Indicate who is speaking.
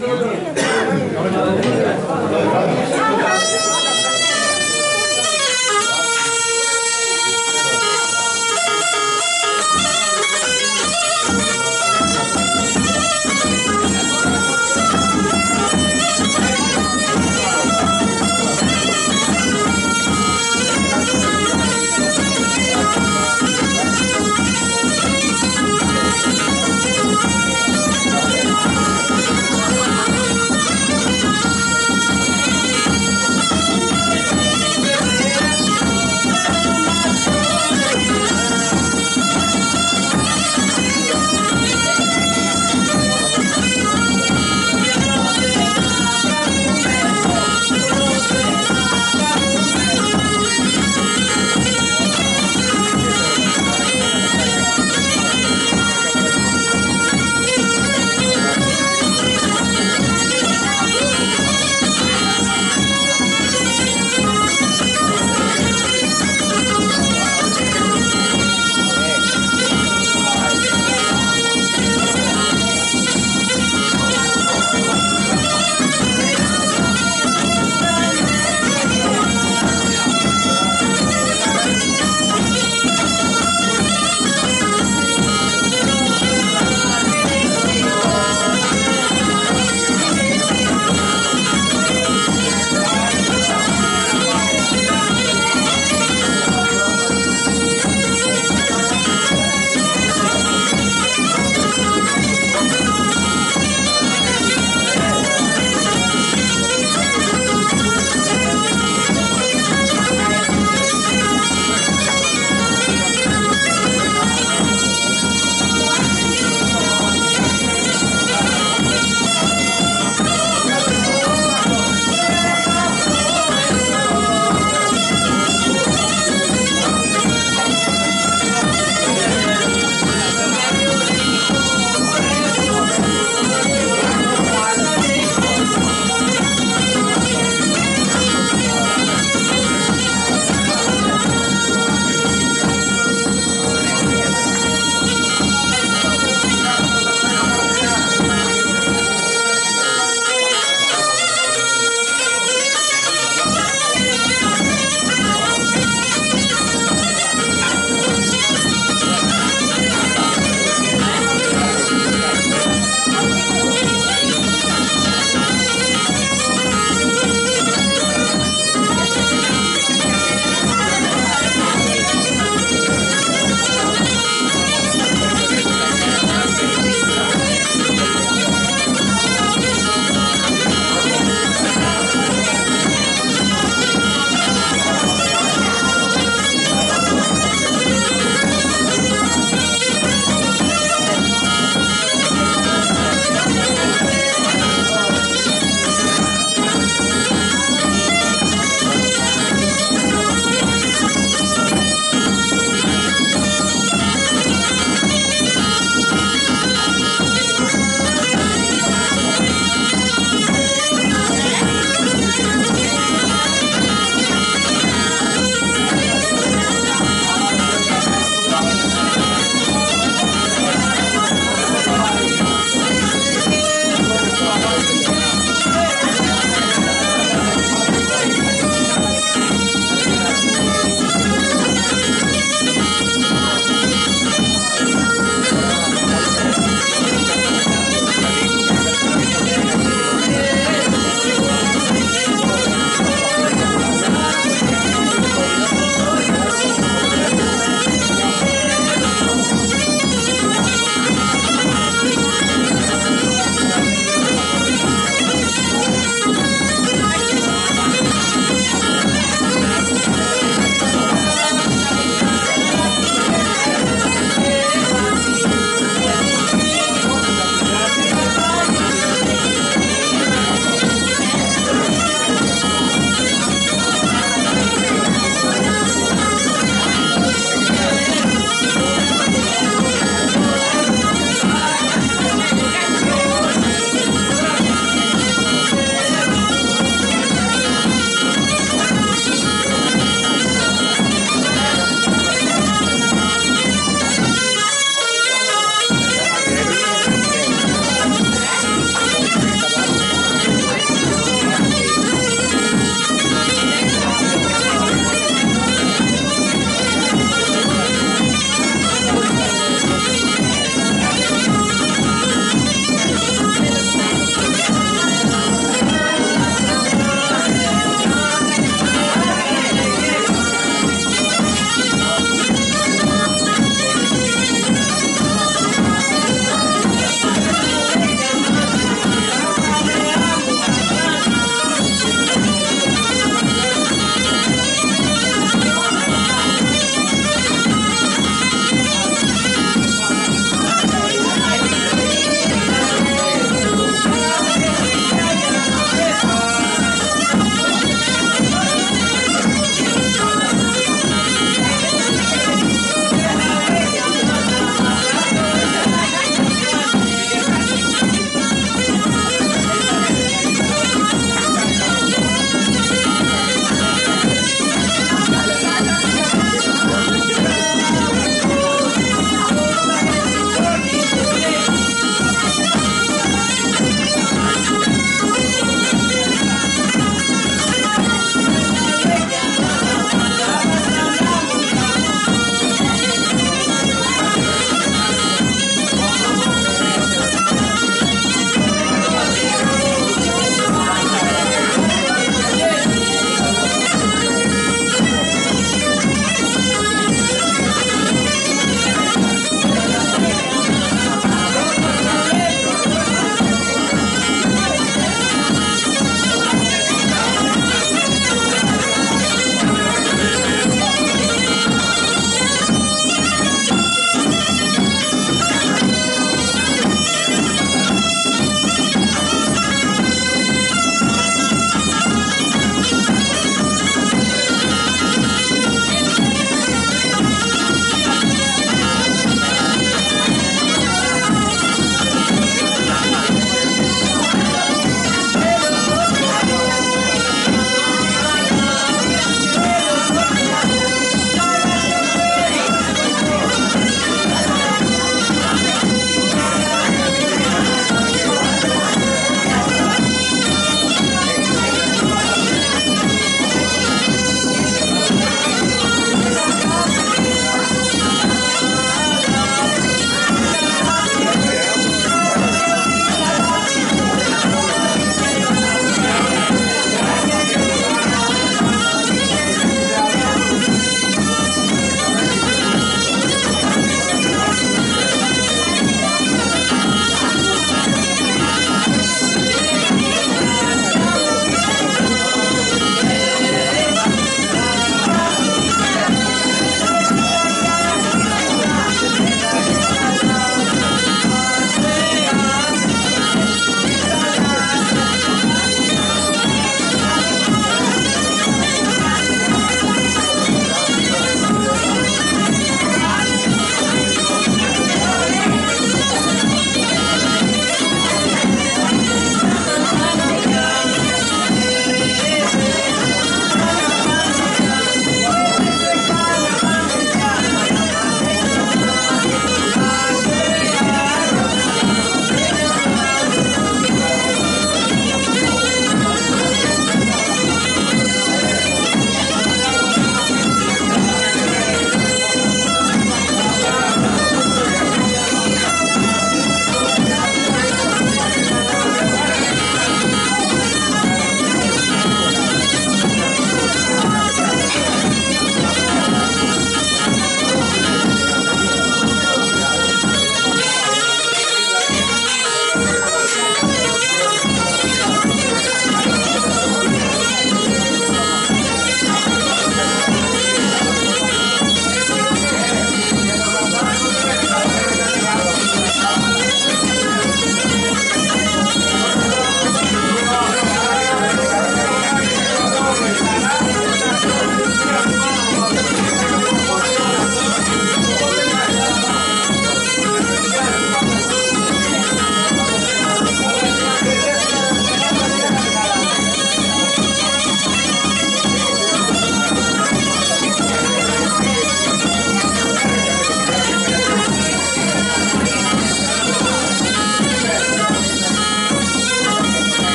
Speaker 1: no, no.